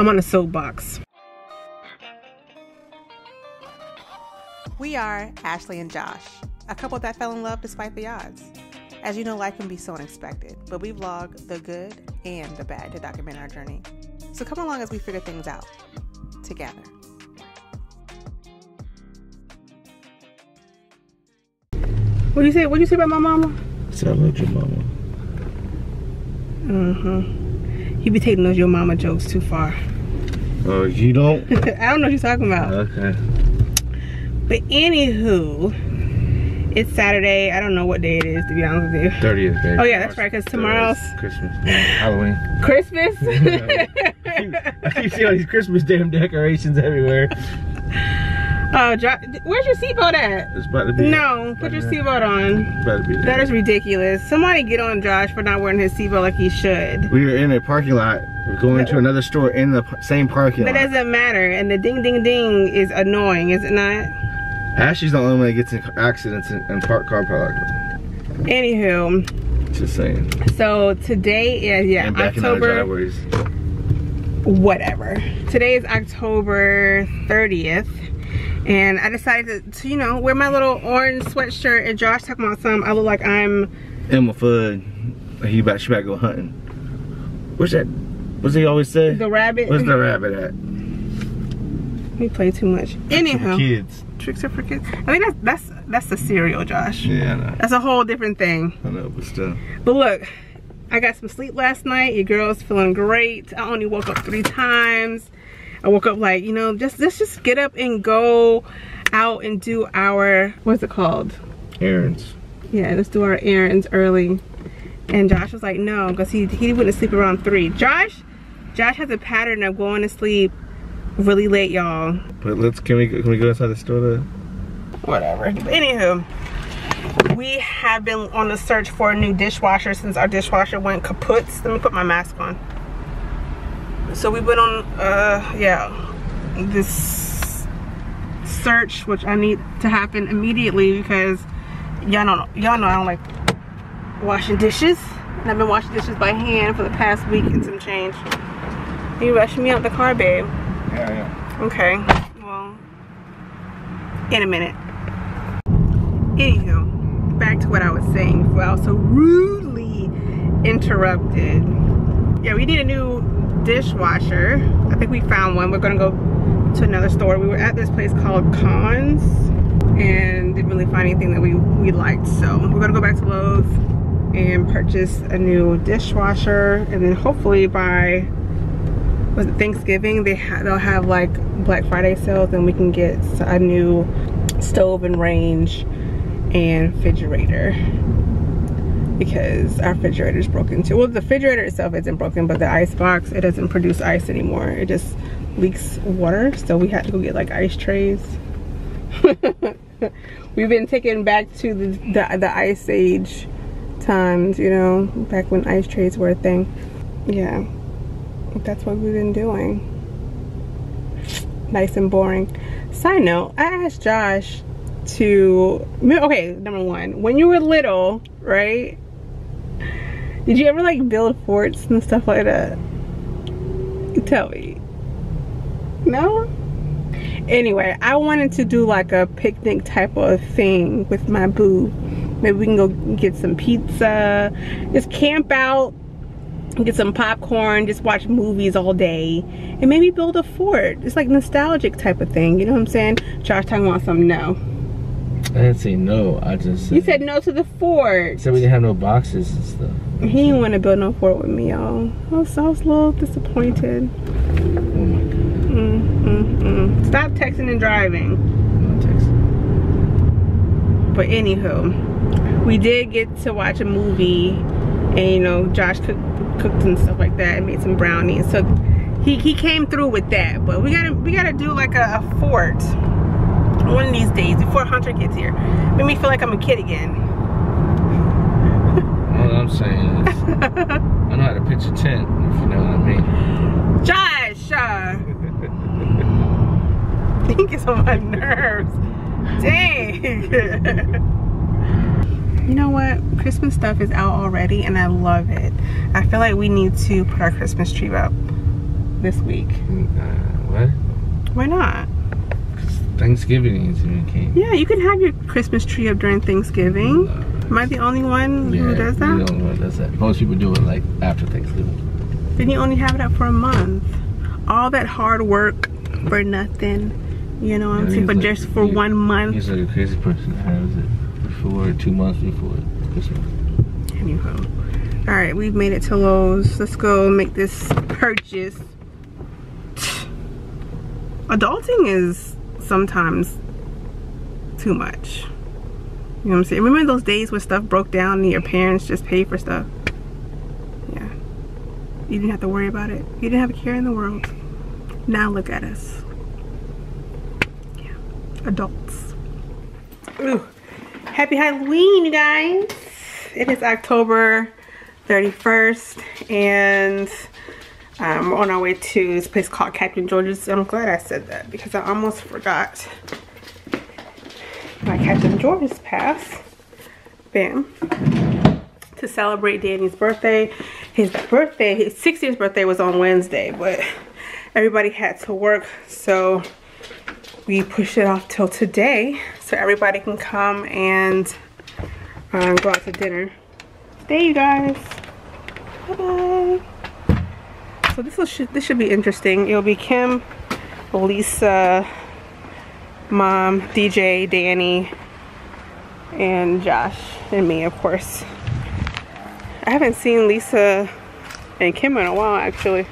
I'm on a soapbox. We are Ashley and Josh, a couple that fell in love despite the odds. As you know, life can be so unexpected, but we vlog the good and the bad to document our journey. So come along as we figure things out together. What do you say? What do you say about my mama? Sound like your mama. Mm-hmm. You be taking those your mama jokes too far. Uh, oh, you don't? I don't know what you're talking about. Okay. But anywho, it's Saturday. I don't know what day it is to be honest with you. 30th, baby. Oh yeah, that's right. Cause tomorrow's Christmas. Halloween. Christmas. I keep seeing all these Christmas damn decorations everywhere. Oh, where's your seatbelt at? It's about to be. No, put your seatbelt on. It's about to be. That is ridiculous. Somebody get on Josh for not wearing his seatbelt like he should. We were in a parking lot. We're going to another store in the same parking That lot. doesn't matter. And the ding ding ding is annoying, is it not? Ashley's the only one that gets in accidents and, and park car park. Anywho, Just saying. so today is yeah, and back in our October driveways. whatever. Today is October 30th. And I decided to, you know, wear my little orange sweatshirt and Josh talking about some I look like I'm Elmer Fudd. He about she about to go hunting. What's that? What's he always say? the rabbit. Where's the rabbit at? We play too much. For Anyhow. kids. Tricks are for kids. I think that's that's that's the cereal, Josh. Yeah, I know. That's a whole different thing. I know, but still. But look, I got some sleep last night. Your girl's feeling great. I only woke up three times. I woke up like, you know, just let's just get up and go out and do our what's it called? Errands. Yeah, let's do our errands early. And Josh was like, no, because he he wouldn't sleep around three. Josh, Josh has a pattern of going to sleep really late, y'all. But let's can we go- can we go inside the store to whatever. But anywho, we have been on the search for a new dishwasher since our dishwasher went kaput. Let me put my mask on. So we went on, uh, yeah, this search, which I need to happen immediately because y'all know, y'all know I don't like washing dishes. And I've been washing dishes by hand for the past week and some change. You rushing me out the car, babe. Yeah, yeah. Okay, well, in a minute. Anywho, back to what I was saying before I was so rudely interrupted. Yeah, we need a new dishwasher. I think we found one. We're gonna go to another store. We were at this place called Conn's and didn't really find anything that we, we liked. So we're gonna go back to Lowe's and purchase a new dishwasher and then hopefully by was it Thanksgiving they ha they'll have like Black Friday sales and we can get a new stove and range and refrigerator because our refrigerator is broken too. Well, the refrigerator itself isn't broken, but the ice box, it doesn't produce ice anymore. It just leaks water, so we had to go get like ice trays. We've been taken back to the, the, the ice age times, you know, back when ice trays were a thing. Yeah, that's what we've been doing. Nice and boring. Side note, I asked Josh to, okay, number one, when you were little, right? Did you ever like build forts and stuff like that? Tell me. No? Anyway, I wanted to do like a picnic type of thing with my boo. Maybe we can go get some pizza, just camp out, get some popcorn, just watch movies all day, and maybe build a fort. It's like nostalgic type of thing. You know what I'm saying? Josh talking about some no. I didn't say no. I just said, You said no to the fort. said we didn't have no boxes and stuff. He didn't want to build no fort with me, y'all. I was, I was a little disappointed. Oh my god. Mm, mm, mm. Stop texting and driving. I'm not texting. But anywho, we did get to watch a movie, and you know, Josh cooked, cooked and stuff like that, and made some brownies. So he he came through with that. But we gotta we gotta do like a, a fort one of these days before Hunter gets here. Made me feel like I'm a kid again. All I'm saying is, I know how to pitch a tent, if you know what I mean. Josh, uh, he gets on my nerves. Dang. you know what? Christmas stuff is out already and I love it. I feel like we need to put our Christmas tree up. this week. Uh, what? Why not? Thanksgiving is when it came. Yeah, you can have your Christmas tree up during Thanksgiving. Am I the only one who does that? the only one does that. Most people do it like after Thanksgiving. Then you only have it up for a month. All that hard work for nothing. You know what I'm Yeah, saying? But like- just for one month. He's like a crazy person that has it before, two months before Christmas. Anyhow. Alright, we've made it to Lowe's. Let's go make this purchase. Adulting is sometimes too much. You know what I'm saying? Remember those days when stuff broke down and your parents just paid for stuff? Yeah. You didn't have to worry about it. You didn't have a care in the world. Now look at us. Yeah. Adults. Ooh. Happy Halloween, you guys. It is October 31st and um, we're on our way to this place called Captain George's. I'm glad I said that because I almost forgot my Captain George's pass. Bam. To celebrate Danny's birthday. His birthday, his 60th birthday was on Wednesday, but everybody had to work, so we pushed it off till today so everybody can come and um, go out to dinner. Stay, you guys. Bye bye. So this will should this should be interesting. It'll be Kim, Lisa, Mom, DJ, Danny, and Josh, and me, of course. I haven't seen Lisa and Kim in a while, actually.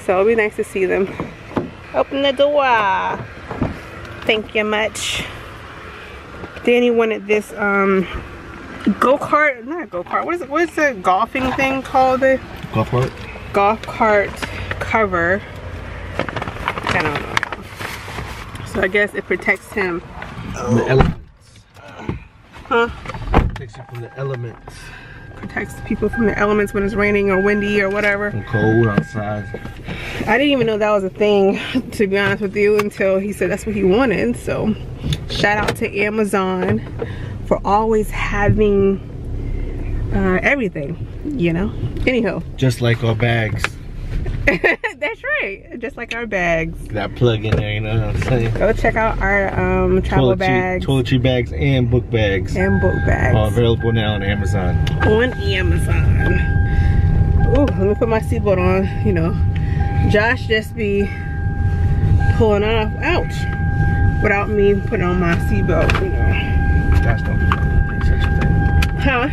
So it'll be nice to see them. Open the door. Thank you much. Danny wanted this um go-kart, not go-kart, what is it, what is the golfing thing called? Golf cart? Golf cart cover. I don't know. So I guess it protects him. From the oh. elements. Huh? Takes you from the elements. Protects people from the elements when it's raining or windy or whatever. From cold outside. I didn't even know that was a thing, to be honest with you, until he said that's what he wanted. So shout out to Amazon for always having uh, everything, you know? Anyhow, Just like our bags. that's right. Just like our bags. That plug in there, you know what I'm saying? Go check out our um, travel Toiletry, bags toiletry bags and book bags. and book bags All available now on Amazon. on Amazon. Ooh, let me put my seatbelt on. You know, Josh just be pulling off, ouch, without me putting on my seatbelt. You know, Josh don't such a thing. huh?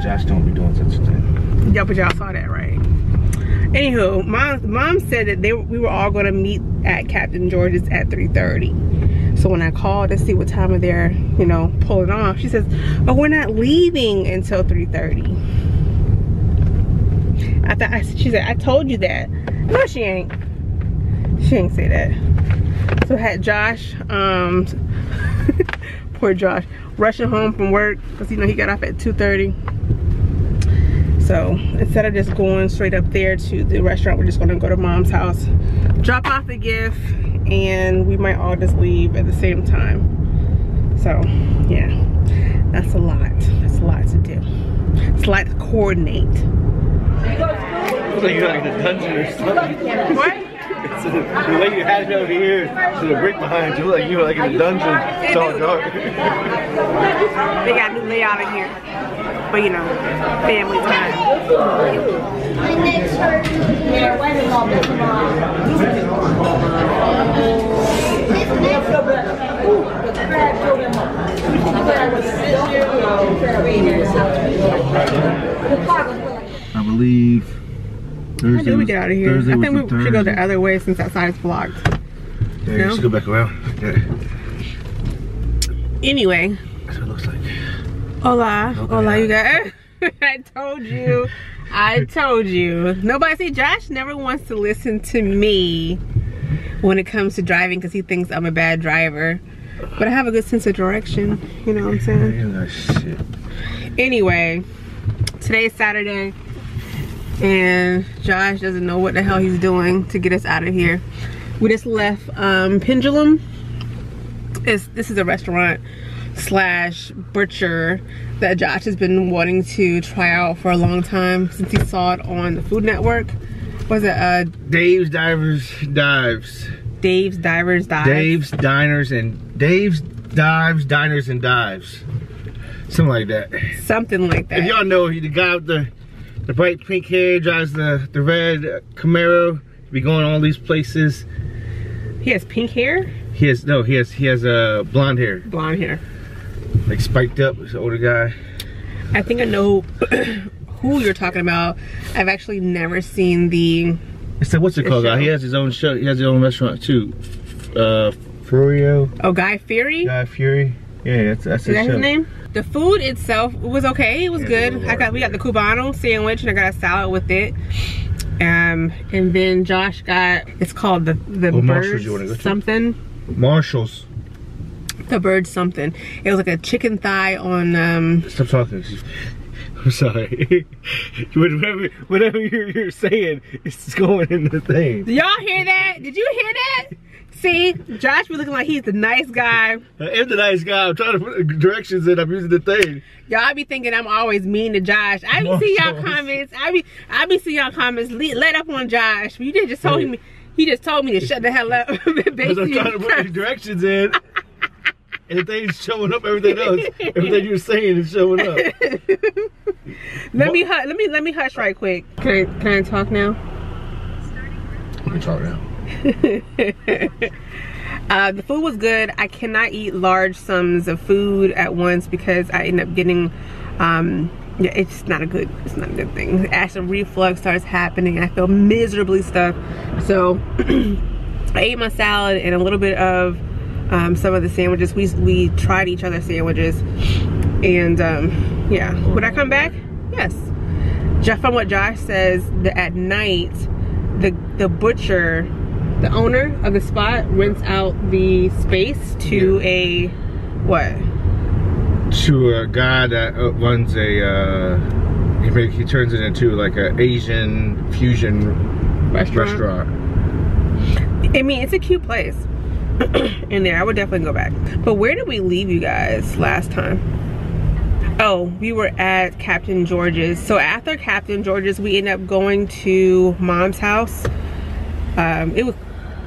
Josh don't be doing such a thing. Yeah, but y'all saw that, right? Anywho, mom, mom said that they we were all gonna meet at Captain George's at 3:30. So when I called to see what time of they're, you know, pulling off, she says, "Oh, we're not leaving until 3:30." I thought I, she said, "I told you that." No, she ain't. She ain't say that. So had Josh, um, poor Josh, rushing home from work because you know he got off at 2:30. So instead of just going straight up there to the restaurant, we're just gonna go to mom's house, drop off the gift, and we might all just leave at the same time. So yeah, that's a lot. That's a lot to do. It's a lot to coordinate. Looks like you're like a dungeon or something. What? So the, the way you had it over here, to the brick behind you, look like you were like in a dungeon. It's all dark. They got a new layout in here. But you know, family time. I believe How do we get out of here? Thursday I think we should go the other way since that side's blocked. Yeah, No? you should go back around. Okay. Anyway, That's what it looks like. Hola, Okay. hola, you guys. I told you. I told you. Nobody see Josh never wants to listen to me when it comes to driving because he thinks I'm a bad driver. But I have a good sense of direction. You know what I'm saying? You know, shit. Anyway, today's Saturday, and Josh doesn't know what the hell he's doing to get us out of here. We just left um, Pendulum. It's, this is a restaurant slash butcher that Josh has been wanting to try out for a long time since he saw it on the Food Network. Was it uh Dave's Divers Dives. Dave's Divers Dives. Dave's Diners and Dave's Dives, Diners and Dives. Something like that. Something like that. If y'all know, the guy with the the bright pink hair drives the the red Camaro. Be going all these places. He has pink hair, He has no. He has he has a uh, blonde hair, blonde hair. like spiked up. He's an older guy. I think I know who you're talking about. I've actually never seen the. It's like what's it called? guy? He has his own show. He has his own restaurant too. Uh, Furio. Oh, Guy Fieri. Guy Fieri. Yeah, that's that's Is that show. his name? The food itself was okay. It was Yeah, it good. was I got we got the cubano sandwich and I got a salad with it. Um, and then Josh got it's called the the Marshalls bird you wanna go to? something. Marshalls. The bird something. It was like a chicken thigh on um. Stop talking. I'm sorry. whatever, whatever you're, you're saying, it's going in the thing. Did y'all hear that? Did you hear that? See, Josh be looking like he's the nice guy. I am the nice guy. I'm trying to put directions in. I'm using the thing. Y'all be thinking I'm always mean to Josh. I be see y'all comments. I be I be see y'all comments. Le- let up on Josh. You did just told Hey. him. He just told me to shut the hell up. Because I'm trying to put directions in. And the thing's showing up everything else. Everything you're saying is showing up. let me hu- let me let me hush right quick. Can I can I talk now? You can talk now. Uh, the food was good. I cannot eat large sums of food at once because I end up getting, um, yeah, it's not a good, it's not a good thing. Acid reflux starts happening. I feel miserably stuffed. So I ate my salad and a little bit of um, some of the sandwiches. We we tried each other's sandwiches, and um, yeah. Would I come back? Yes. Just from what Josh says, that at night, the the butcher, the owner of the spot, rents out the space to a what? To a guy that uh, runs a, uh, he, make, he turns it into like a Asian fusion Restaurant? restaurant. I mean, it's a cute place. in there, I would definitely go back. But where did we leave you guys last time? Oh, we were at Captain George's. So after Captain George's, we ended up going to Mom's house. Um, it was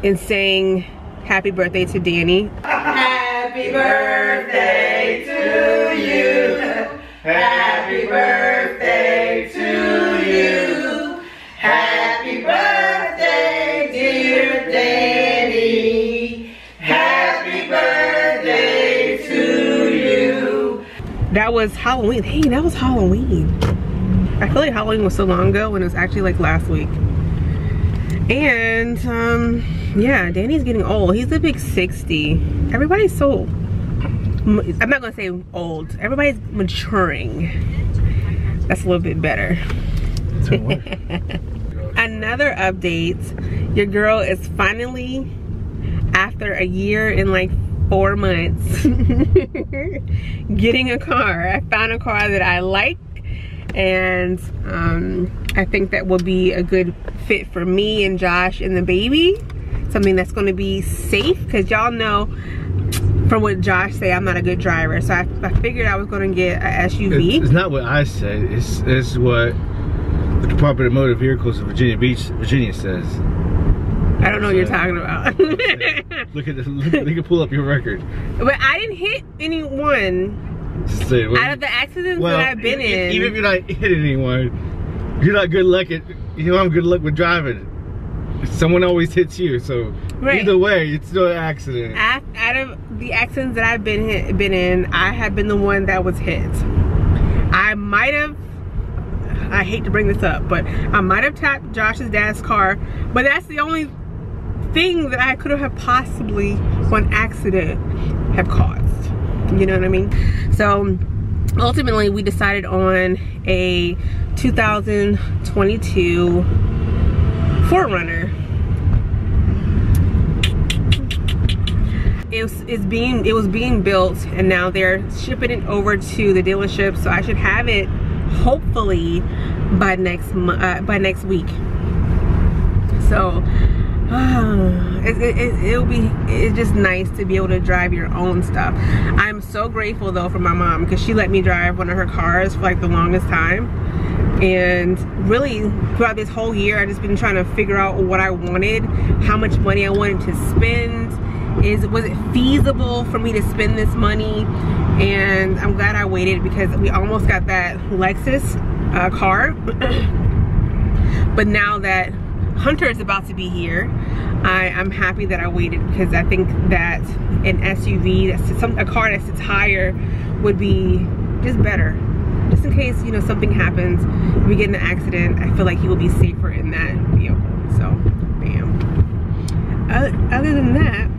and saying happy birthday to Danny. Happy birthday to you. Happy birthday to you. Happy birthday, dear Danny. Happy birthday to you. That was Halloween. Hey, that was Halloween. I feel like Halloween was so long ago when it was actually like last week. And um, yeah, Danny's getting old. He's a big 60. Everybody's so, I'm not gonna say old. Everybody's maturing. That's a little bit better. Another update. Your girl is finally, after a year and like four months, getting a car. I found a car that I like and um, I think that will be a good fit for me and Josh and the baby. Something that's going to be safe because y'all know from what Josh say I'm not a good driver. So I, I figured I was going to get a SUV. It's, it's not what I said. It's it's what the Department of Motor Vehicles of Virginia Beach, Virginia says. I don't know what you're talking about. Look at this. Look, they can pull up your record. but I didn't hit anyone Say, well, out of the accidents well, that I've been e- in. Even if you're not hitting anyone, you're not good luck at. You know, I'm good luck with driving. Someone always hits you, so Right. either way, it's still an accident. Out of the accidents that I've been hit, been in, I have been the one that was hit. I might have. I hate to bring this up, but I might have tapped Josh's dad's car, but that's the only thing that I could have possibly, one accident, have caused. You know what I mean? So ultimately, we decided on a 2022 4Runner. It was, it's being it was being built and now they're shipping it over to the dealership. So I should have it hopefully by next uh, by next week. So it, it, it, it'll be it's just nice to be able to drive your own stuff. I'm so grateful though for my mom because she let me drive one of her cars for like the longest time. And really throughout this whole year I've just been trying to figure out what i wanted how much money i wanted to spend is was it feasible for me to spend this money and i'm glad i waited because we almost got that lexus uh, car but now that hunter is about to be here I, am happy that I waited because I think that an SUV, that's some, a car that sits higher would be just better. Just in case, you know, something happens, we get in an accident, I feel like he will be safer in that vehicle. So, bam. Other than that,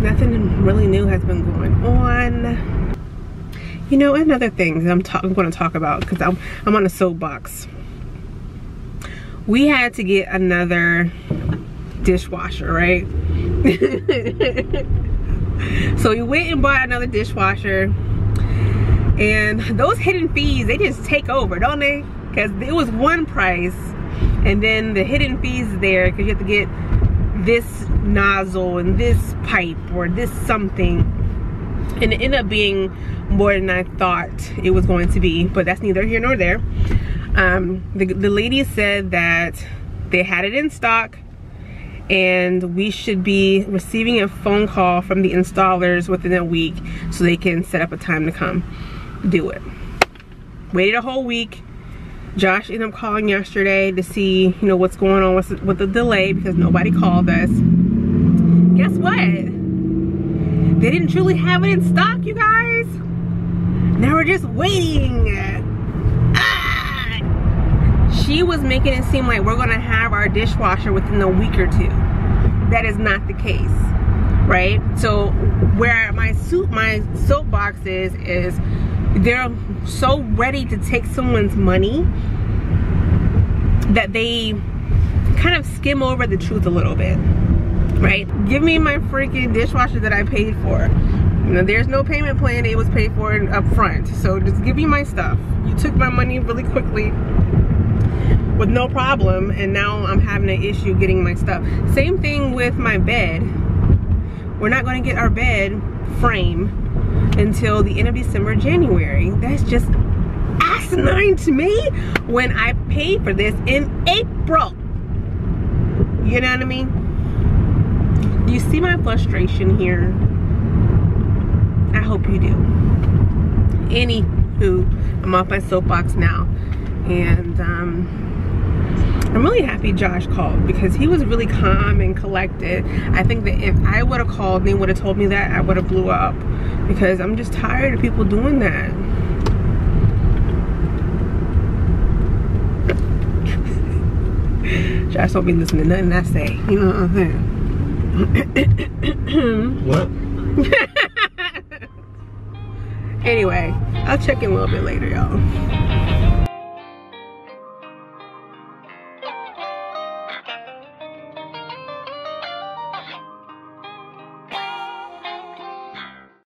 nothing really new has been going on. You know, another thing that I'm, I'm going to talk about because I'm, I'm on a soapbox we had to get another dishwasher, right? so we went and bought another dishwasher and those hidden fees, they just take over, don't they? Because it was one price and then the hidden fees there because you have to get this nozzle and this pipe or this something and it ended up being more than I thought it was going to be but that's neither here nor there um, the, the lady said that they had it in stock and we should be receiving a phone call from the installers within a week so they can set up a time to come do it. Waited a whole week. Josh ended up calling yesterday to see, you know, what's going on with, with the delay because nobody called us. Guess what? They didn't truly have it in stock, you guys. Now we're just waiting ah! she was making it seem like we're gonna have our dishwasher within a week or two. That is not the case, right? So where my suit, my soapbox is, is they're so ready to take someone's money that they kind of skim over the truth a little bit, right? Give me my freaking dishwasher that I paid for. You know, there's no payment plan, it was paid for up front. So just give me my stuff. You took my money really quickly with no problem and now I'm having an issue getting my stuff. Same thing with my bed. We're not gonna get our bed frame until the end of December, January. That's just asinine to me when I paid for this in April. You know what I mean? You see my frustration here? I hope you do. Anywho, I'm off my soapbox now. And um, I'm really happy Josh called because he was really calm and collected. I think that if I would have called and they would have told me that, I would have blew up because I'm just tired of people doing that. Josh don't be listening to nothing I say. You know what I'm saying? what? anyway, I'll check in a little bit later, y'all.